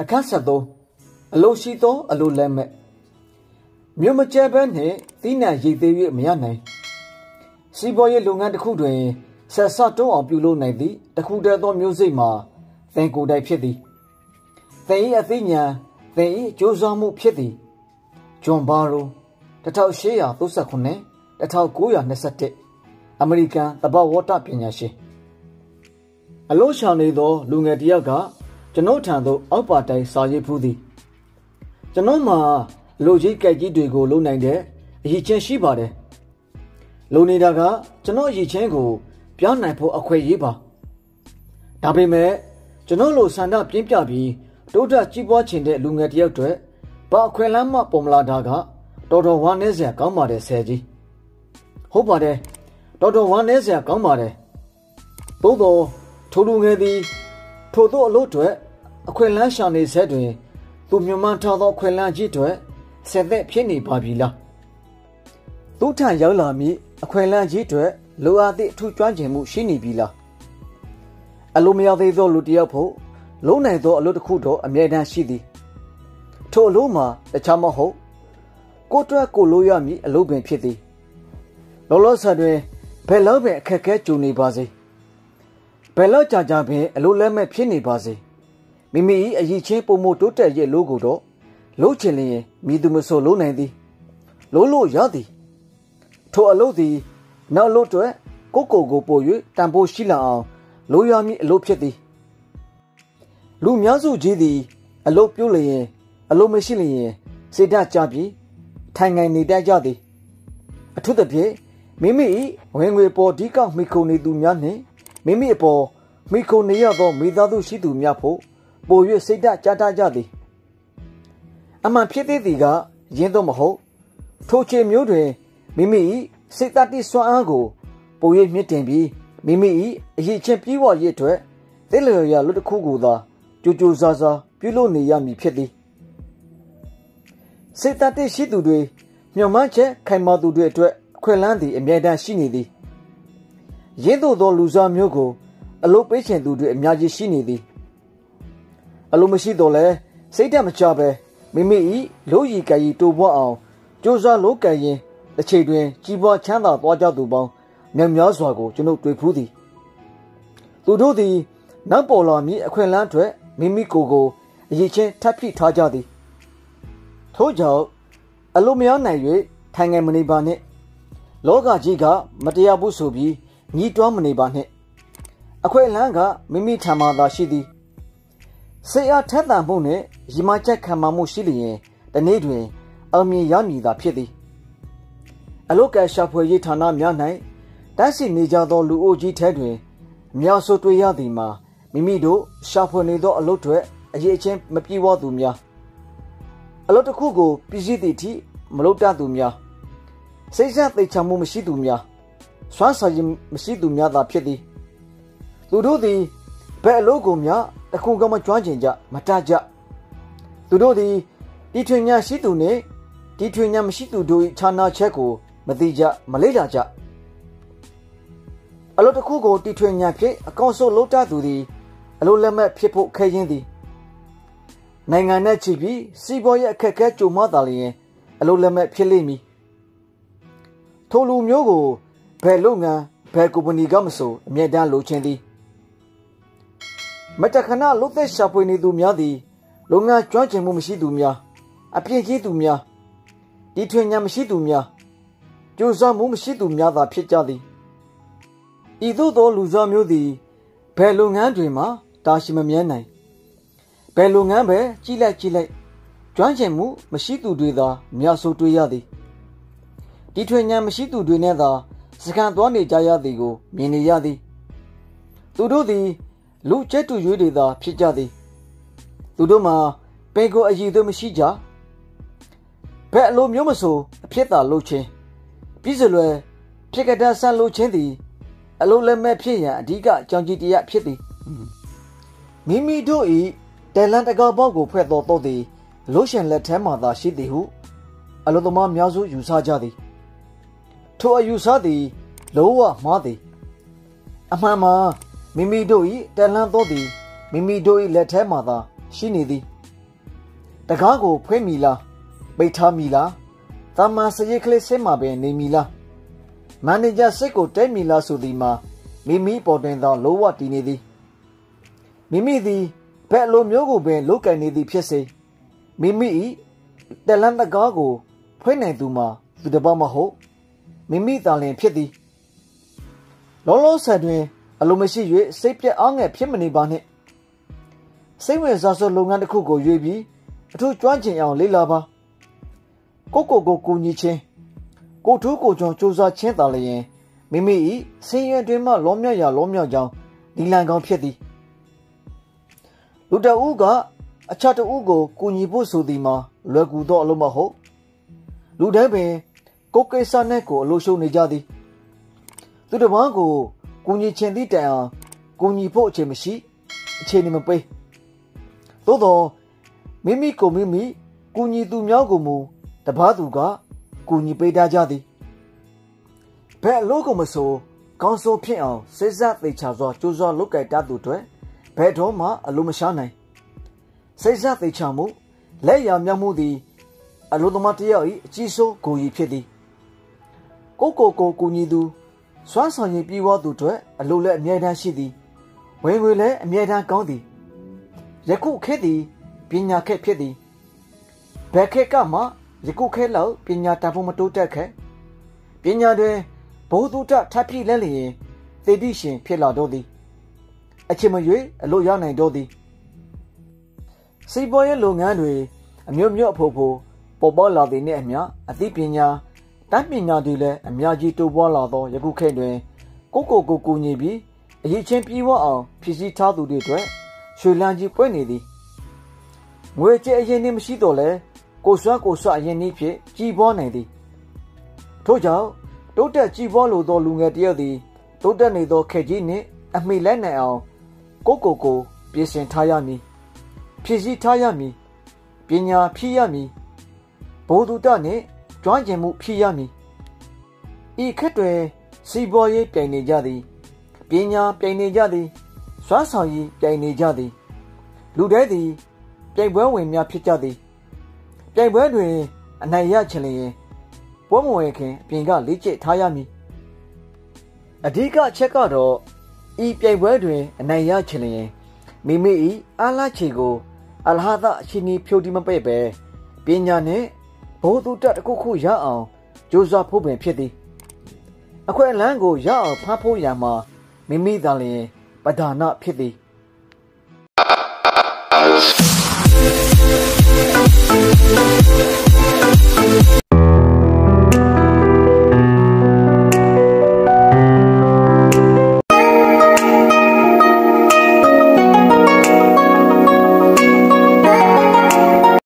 အခန်း73အလိုရှိသောအလိုလက်မဲ့မြို့မကျဲဘဲနှင့်တိနံရိပ်သေး၍မရနိုင်စီးပွားရေးလုပ်ငန်းတစ်ခုတွင်ဆက်ဆတွန်းအောင်ပြုလုပ်နိုင်သည့်တစ်ခုတည်းသောမျိုးစိတ်မှာသင်ကိုယ်တိုင်ဖြစ်သည်သင်၏အသိဉာဏ်သင်၏ကြိုးစားမှုဖြစ်သည်ဂျွန်ဘာရို1839 1921အမေရိကန်သဘာဝတပညာရှင်အလို့ရှာနေသော လူငယ်တယောက်ကကျွန်ုပ်ထံသို့အောက်ပါတိုင်းစာရေးဖူးသည်ကျွန်တော်မှာလူကြီးကြိုက်ကြီးတွေကိုလုံနိုင်တဲ့အရေးချင်းရှိပါတယ်လုံနေတာကကျွန်တော်အရေးချင်းကိုပြောင်းနိုင်ဖို့အခွင့်အရေးပါဒါပေမဲ့ကျွန်တော်လိုဆန္ဒပြင်းပြပြီးတိုးတက်ကြီးပွားခြင်းတဲ့လူငယ်တယောက်တွေဘာအခွင့်အလမ်းမှပုံမလာတာကတော်တော်ဝမ်းနည်းစရာကောင်းပါတယ်ဆယ်ကြီး ဟုတ်ပါတယ်တော်တော်ဝမ်းနည်းစရာကောင်းပါတယ်သို့တော့ထိုလူငယ်သည်ထို့သောအလို့တွေအခွင့်လန်းရှာနေဆက်တွင် သူမြမထားသောခွင့်လန်းကြီးတွေဆက်သက်ဖြစ်နေပါပြီလားသူထံရောက်လာမည်အခွင့်လန်းကြီးတွေလိုအပ်သည့်အထူးကျွမ်းကျင်မှုရှိနေပြီလားအလိုမရသေးသောလူတစ်ယောက်ဖို့လုံးနိုင်သောအလုပ်တစ်ခုတော့အမြဲတမ်းရှိသည်ထိုအလို့မှာတခြားမဟုတ်ကိုတွက်ကိုလိုရမည်အလုပ်ပင်ဖြစ်သည် လောလောဆယ်တွင်ဘယ်လောက်ပင်အခက်အခဲကြုံနေပါစေဘယ်လောက်ကြာကြာပင်အလိုလက်မဲ့ဖြစ်နေပါစေမိမိ၏အရေးချင်းပုံမတိုးတက်ရဲ့လို့ကိုတော့လုံးချင်လျင်မိသူမဆိုလုံးနိုင်သည်လုံးလို့ရသည်ထိုအလုပ်သည်နောက်လို့အတွက်ကိုကိုကိုပို့၍တန်ဖိုးရှိလာအောင်လိုရမည်အလုပ်ဖြစ်သည်လူများစုကြီးသည် အလုပ်ပြုလျင်အလုပ်မရှိလျင်စေတကြပြီးထိုင်ငိုင်နေတတ်ကြသည်အထူးသဖြင့် မိမိ၏ဝင်ငွေပေါ်ဒီကမိခုံနေသူများနှင့်မိမိအပေါ်မိခုံနေရသောမိသားစုရှိသူများဖို့ပို၍စိတ်ဓာတ်ကြားထားကြသည်အမှန်ဖြစ်သေးသည်ကရင်းသောမဟုတ်ထိုချေမျိုးတွင်မိမိ၏စိတ်တတိစွမ်းအားကိုပို၍မြင့်တင်ပြီးမိမိ၏အရေးချင်းပြီးဝရည်အတွက်သိလျော်ရလူတစ်ခုကိုသာကြိုးကြိုးစားစားပြုလုပ်နေရမည်ဖြစ်သည်စိတ်တတိရှိသူတွေမျှော်မှန်းချက်ခိုင်မာသူတွေအတွက်အ ခွင့်အလမ်းသည်အမြဲတမ်းရှိနေသည်ရင်းသို့သောလူစားမျိုးကို အလုပ်ပေးချင်သူတွေအများကြီးရှိနေသည်အလိုမရှိတော့လဲစိတ်တက်မချပဲမိမိဤလို့ရီကရီတိုးပွားအောင်ကြိုးစားလို့ကံရင်တစ်ချိန်တွင် ကြီးပွားချမ်းသာသွားကြသူပေါင်းမြေများစွာကိုကျွန်ုပ်တွေ့ဖူးသည်သူတို့သည်နောက်ပေါ်လာမည်အခွင့်အလမ်းအတွက်မိမိကိုယ်ကိုအရေးချင်းထပ်ဖိထားကြသည်ထို့ကြောင့်အလိုမရနိုင်၍ထိုင်ငယ်မနေပါနှင့် လောကကြီးကမတရားဘူးဆိုပြီးညီးတွားမနေပါနှင့်အခွင့်အလမ်းကမိမိထံမှသာရှိသည်စိတ်အားထက်သန်မှုနှင့်ရည်မှချက်ခံမှမှုရှိလျင်တနေ့တွင်အောင်မြင်ရမည်သာဖြစ်သည်အလုတ်ကရှာဖွေရေးဌာနများ၌တန်းစီနေကြသောလူအိုကြီးထဲတွင်အများစုတွေ့ရသည်မှာမိမိတို့ရှာဖွေနေသောအလုတ်တွေအရေးချင်းမပြေဝသူများအလုတ်တစ်ခုကိုပြည်စည်းသည့်အထိမလုပ်တတ်သူများ စိတ်ဆက်သိချမှုမရှိသူများစွမ်းဆောင်ရည်မရှိသူများသာဖြစ်သည်သူတို့သည်ဘယ်အလို့ကိုများတခုကမကျွမ်းကျင်ကြမတတ်ကြသူတို့သည်တီထွင်ညာရှိသူနှင့်တီထွင်ညာမရှိသူတို့၏ခြားနာချက်ကိုမသိကြမလေ့လာကြအလို့တခုကိုတီထွင်ညာဖြင့်အကောင့်ဆုံးလုံးတသူသည်အလို့လက်မဲ့ဖြစ်ဖို့ခဲရင်းသည်နိုင်ငံနဲ့ချီပြီးစီးပွားရေးအခက်အခဲကြုံမှသာလျင်အလို့လက်မဲ့ဖြစ်လိမ့်မည် ထိုလူမျိုးကိုဘယ်လုပ်ငန်းဘယ်ကုမ္ပဏီကမဆိုအမြဲတမ်းလိုချင်သည်မတခဏလုတ်သက်ရှာဖွေနေသူများသည်လုပ်ငန်းကျွမ်းကျင်မှုမရှိသူများအပြည့်ကြီးသူများဒီထွင်ညာမရှိသူများကြိုးစားမှုမရှိသူများသာဖြစ်ကြသည်ဤသို့သောလူစားမျိုးသည်ဘယ်လုပ်ငန်းတွေမှာတာရှိမမြဲနိုင်ဘယ်လုပ်ငန်းပဲကြီးလိုက်ကြီးလိုက်ကျွမ်းကျင်မှုမရှိသူတွေသာများဆိုတွေ့ရသည် ဒီထွင်ညာမရှိသူတွေနဲ့သာစကန်သွားနေကြရသည်ကိုမြင်နေရသည် သူတို့သည် လူကျက်တူရွေးတွေသာဖြစ်ကြသည် သူတို့မှာပေကိုအည်သွေးမရှိကြဘယ်အလိုမျိုးမဆိုအဖြစ်သာလုပ်ခြင်းပြည်စလွယ်ဖြစ်ကတဆန်းလုပ်ခြင်းသည် အလိုလက်မဲ့ဖြစ်ရန်အဓိကအကြောင်းကြီးတရားဖြစ်သည်မိမိတို့၏တယ်လန်တကာပေါက်ကိုဖွဲ့တော်တော့သည် လို့ရှင်လက်ထဲမှသာရှိသည်ဟု အလိုသမားများစုယူဆကြသည် ထိုအယူဆသည်လုံးဝမှားသည်အမှန်မှာမိမိတို့၏တန်လန်းသောသည်မိမိတို့၏လက်ထဲမှာသာရှိနေသည်တကားကိုဖွင့်မိလားပိတ်ထားမိလားတာမန်စရိတ်ကလေးစင်းမှာပင်နေမိလားမန်နေဂျာစိတ်ကိုတဲမိလားဆိုသည်မှာမိမိပေါ်တွင်သောလောဝတည်နေသည်မိမိသည်ဘယ်လိုမျိုးကိုပင်လုတ်ကင်နေသည်ဖြစ်စေမိမိ၏တလန်တကားကိုဖွင့်နိုင်သူမှာသူတစ်ပါးမဟုတ် မိမိသာလင်ဖြစ်သည်လောလောဆယ်တွင် အလိုမရှိ၍စိတ်ပြက်အားငယ်ဖြစ်မနေပါနှင့်စိတ်ဝင်စားသောလုပ်ငန်းတစ်ခုကိုရွေးပြီးအထူးကျွမ်းကျင်အောင်လေ့လာပါကိုကိုကိုကူညီခြင်းကိုထူးကိုကြုံစူးစမ်းခြင်းသာလျင်မိမိ၏ဆင်းရဲတွင်မှလောမြောက်ရာလောမြောက်ကြောင်းဒီလန်ကောင်းဖြစ်သည်လူတအုပ်ကအချတအုပ်ကိုကူညီဖို့ဆိုသည်မှာလွယ်ကူသောအလုပ်မဟုတ်လူတိုင်းပင် ကိုကိစ္စနဲ့ကိုအလို့ရှုံနေကြသည်သူတစ်ပါးကိုကူညီခြင်းသည့်တိုင်အောင်ကူညီဖို့အခြေမရှိအခြေအနေမပေးသို့တော့မိမိကိုမိမိကူညီသူများကိုမူတပားသူကကူညီပေးတတ်ကြသည်ဘယ်အလို့ကိုမဆိုကောင်းစိုးဖြစ်အောင်စိစက်သိချစွာကြိုးစားလုပ်ကြတတ်သူတွေဘယ်တော့မှအလိုမရှာနိုင်စိစက်သိချမှုလက်ရမြောက်မှုသည်အလိုသမားတယောက်၏အကြီးဆုံးဂုဏ်ရည်ဖြစ်သည် ကိုကိုကိုကူညီသူစွမ်းဆောင်ရည်ပြီးဝသူတွေအလိုလည်းအမြဲတမ်းရှိသည်ဝင်ငွေလည်းအမြဲတမ်းကောင်းသည်ယခုခေတ်သည်ပညာခေတ်ဖြစ်သည်ဘယ်ခေတ်ကမှယခုခေတ်လောက်ပညာတတ်ဖို့မတိုးတက်ခဲ့ပညာတွင်ဘုသူတထပ်ပြည့်လဲလျင်သေတိရှင်ဖြစ်လာတော့သည်အချိန်မရွေးအလို့ရနိုင်တော့သည်စီးပွားရေးလုပ်ငန်းတွေအမျိုးမျိုးအဖို့ဖို့ပေါ်ပေါက်လာသည်နှင့်အမျှအသိပညာ တတ်ပညာတွေလည်းအများကြီးတိုးပွားလာသောယခုခေတ်တွင် ကိုကိုကိုကူညီပြီးအရေးချင်းပြေဝအောင်ဖြစ်စည်းထားသူတွေအတွက်ရွှေလန်းကြီးပွင့်နေသည်ငွေကြေးအရင်နှင့်မရှိတော့လဲကိုစွမ်းကိုစွအရင်နှင့်ဖြင့်ကြီးပွားနိုင်သည်ထို့ကြောင့်တိုးတက်ကြီးပွားလိုသောလူငယ်တယောက်သည်တိုးတက်နေသောခေတ်ကြီးနှင့်အမိလိုက်နိုင်အောင်ကိုကိုကိုပြင်ဆင်ထားရမည်ဖြစ်စည်းထားရမည်ပညာဖြည့်ရမည်ဘိုးသူတနှင့် ကျွမ်းကျင်မှုဖြည့်ရမည်ဤခက်တွင်စီးပွားရေးပြိုင်နေကြသည်ပညာပြိုင်နေကြသည်စွမ်းဆောင်ရည်ပြိုင်နေကြသည် လူတဲသည်ပြိုင်ပွဲဝင်များဖြစ်ကြသည်ပြိုင်ပွဲတွင်အနိုင်ရချင်လျင်ပွဲမဝင်ခင်အပြင်ကလေ့ကျင့်ထားရမည်အဓိကအချက်ကတော့ဤပြိုင်ပွဲတွင်အနိုင်ရချင်လျင်မိမိ၏အာလာချေကို အလဟာသအရှင်ကြီးဖြိုတီမပဲ့ပဲပညာနှင့် ဘိုးသူတက်တစ်ခုခုရအောင်ကြိုးစားဖို့ပင်ဖြစ်သည်အခွင့်အလန်းကိုရအောင်ဖားဖို့ရမှာမိမိသာလျင်ပဓာနဖြစ်သည်